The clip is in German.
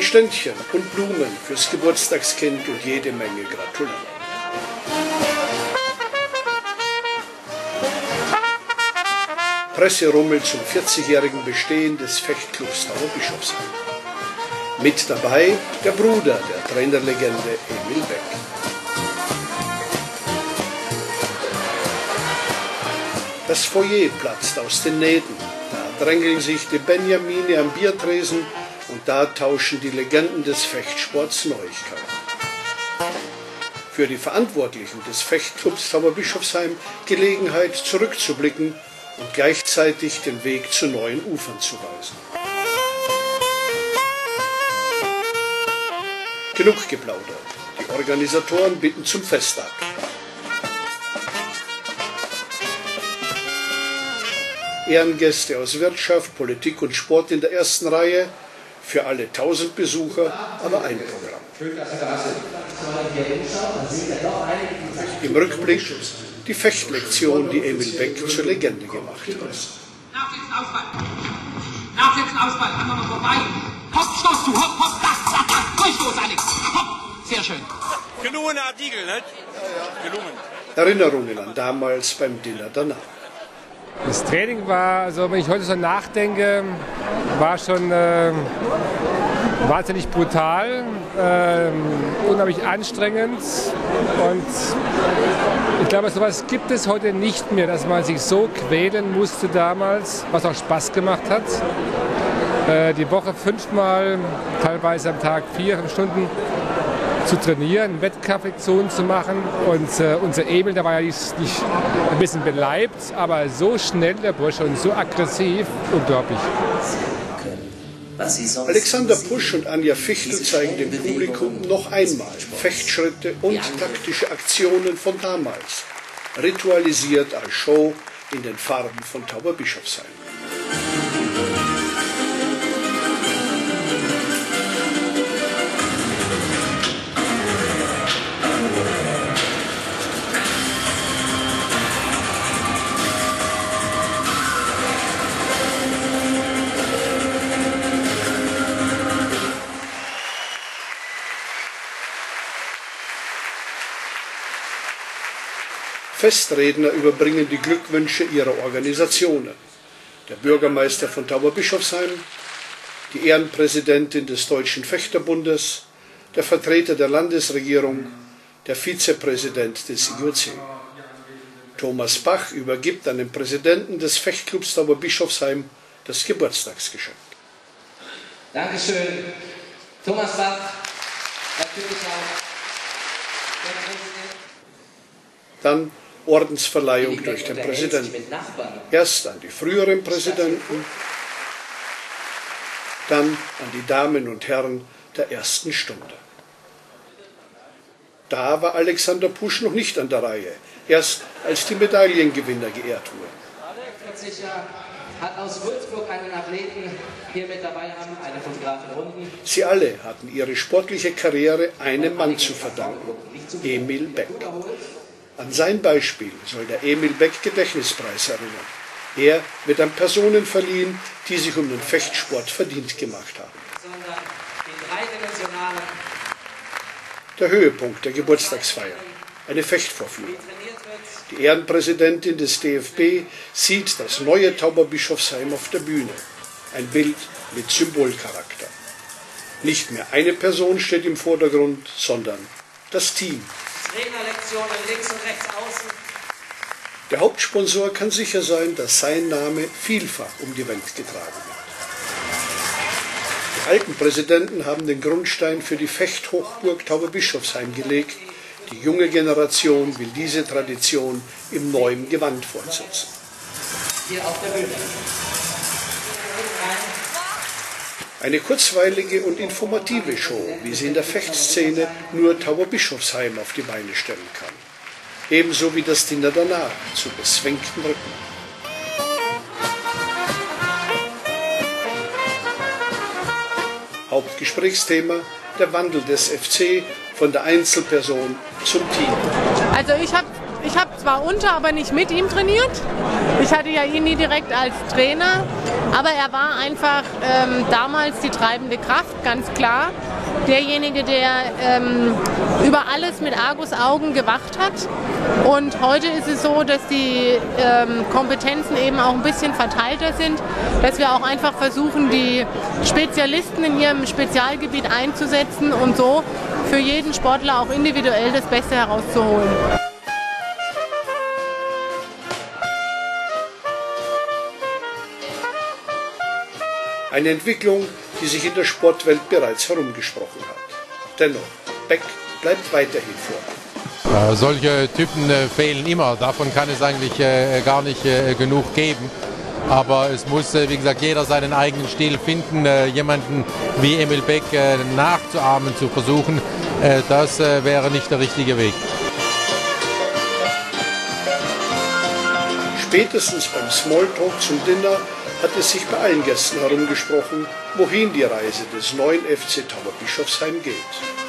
Ein Ständchen und Blumen fürs Geburtstagskind und jede Menge Gratulanten. Presserummel zum 40-jährigen Bestehen des Fechtclubs Bischofsheim. Mit dabei der Bruder der Trainerlegende Emil Beck. Das Foyer platzt aus den Nähten. Da drängeln sich die Benjamine am Biertresen und da tauschen die Legenden des Fechtsports Neuigkeiten. Für die Verantwortlichen des Fechtclubs Tauberbischofsheim Gelegenheit zurückzublicken und gleichzeitig den Weg zu neuen Ufern zu weisen. Genug geplaudert. Die Organisatoren bitten zum Festakt. Ehrengäste aus Wirtschaft, Politik und Sport in der ersten Reihe, für alle 1000 Besucher aber ein Programm. Im Rückblick die Fechtlektion, die Emil Beck zur Legende gemacht hat. Nachsitzen, Ausball. Nachsitzen, Ausball. Einfach mal vorbei. Hopp, stoß zu. Hopp, hopp, das, das, das. Durchstoß, Alex. Hopp. Sehr schön. Gelungener Diegel, ne? Gelungen. Erinnerungen an damals beim Dinner danach. Das Training war, also wenn ich heute so nachdenke, war schon äh, wahnsinnig brutal, äh, unheimlich anstrengend und ich glaube, sowas gibt es heute nicht mehr, dass man sich so quälen musste damals, was auch Spaß gemacht hat. Äh, die Woche fünfmal, teilweise am Tag vier, fünf Stunden zu trainieren, Wettkampflektionen zu machen. Und äh, unser Emil, der war ja nicht, nicht, ein bisschen beleibt, aber so schnell der Bursche und so aggressiv, unglaublich. Alexander Pusch und Anja Fichtel zeigen dem Publikum noch einmal Fechtschritte und taktische Aktionen von damals, ritualisiert als Show in den Farben von Tauberbischofsheim. Festredner überbringen die Glückwünsche ihrer Organisationen. Der Bürgermeister von Tauberbischofsheim, die Ehrenpräsidentin des Deutschen Fechterbundes, der Vertreter der Landesregierung, der Vizepräsident des IOC. Thomas Bach übergibt an den Präsidenten des Fechtclubs Tauberbischofsheim das Geburtstagsgeschenk. Dankeschön, Thomas Bach, natürlich auch der Präsident. Dann Ordensverleihung durch den Präsidenten. Erst an die früheren Präsidenten, dann an die Damen und Herren der ersten Stunde. Da war Alexander Pusch noch nicht an der Reihe, erst als die Medaillengewinner geehrt wurden. Hat aus Würzburg einen Athleten hier mit dabei haben, eine Fotografin unten. Sie alle hatten ihre sportliche Karriere einem Mann zu verdanken, Emil Beck. An sein Beispiel soll der Emil Beck Gedächtnispreis erinnern. Er wird an Personen verliehen, die sich um den Fechtsport verdient gemacht haben. Der Höhepunkt der Geburtstagsfeier, eine Fechtvorführung. Die Ehrenpräsidentin des DFB sieht das neue Tauberbischofsheim auf der Bühne. Ein Bild mit Symbolcharakter. Nicht mehr eine Person steht im Vordergrund, sondern das Team. Trainerlektionen links und rechts außen. Der Hauptsponsor kann sicher sein, dass sein Name vielfach um die Welt getragen wird. Die alten Präsidenten haben den Grundstein für die Fechthochburg Tauberbischofsheim gelegt. Die junge Generation will diese Tradition im neuen Gewand fortsetzen. Hier auf der Bühne. Eine kurzweilige und informative Show, wie sie in der Fechtszene nur Tauberbischofsheim auf die Beine stellen kann. Ebenso wie das Dinner danach zu beswenkten Rücken. Hauptgesprächsthema der Wandel des FC von der Einzelperson zum Team. Also ich habe ich hab zwar unter, aber nicht mit ihm trainiert. Ich hatte ja ihn nie direkt als Trainer Aber er war einfach ähm, damals die treibende Kraft, ganz klar. Derjenige, der ähm, über alles mit Argusaugen gewacht hat. Und heute ist es so, dass die ähm, Kompetenzen eben auch ein bisschen verteilter sind, dass wir auch einfach versuchen, die Spezialisten in ihrem Spezialgebiet einzusetzen und so für jeden Sportler auch individuell das Beste herauszuholen. Eine Entwicklung, die sich in der Sportwelt bereits herumgesprochen hat. Dennoch, Beck bleibt weiterhin vor. Äh, solche Typen äh, fehlen immer. Davon kann es eigentlich äh, gar nicht äh, genug geben. Aber es muss, äh, wie gesagt, jeder seinen eigenen Stil finden. Äh, jemanden wie Emil Beck nachzuahmen, zu versuchen, das wäre nicht der richtige Weg. Spätestens beim Smalltalk zum Dinner hat es sich bei allen Gästen herumgesprochen, wohin die Reise des neuen FC Tauberbischofsheim geht.